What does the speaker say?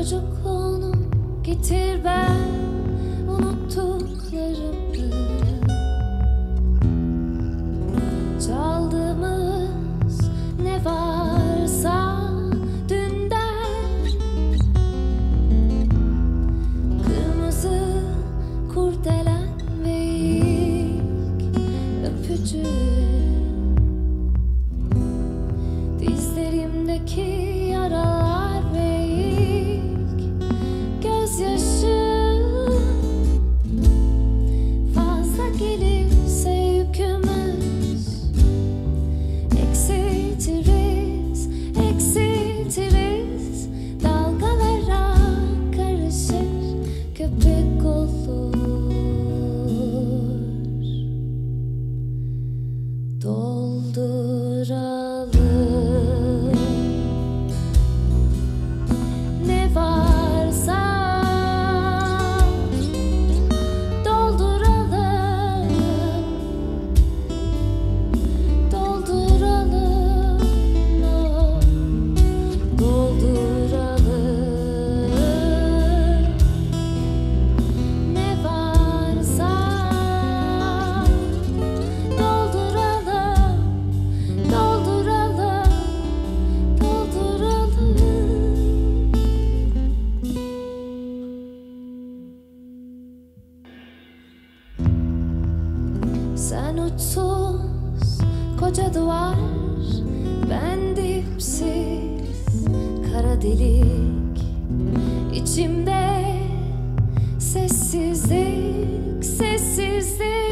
Çocukluğunu getir ben unuttuklarımı. Çaldığımız ne varsa dünden Kırmızı kurdelen ve ilk öpücüğüm Dizlerimdeki yaralar Uçsuz koca duvar Ben dipsiz kara delik. İçimde sessizlik sessizlik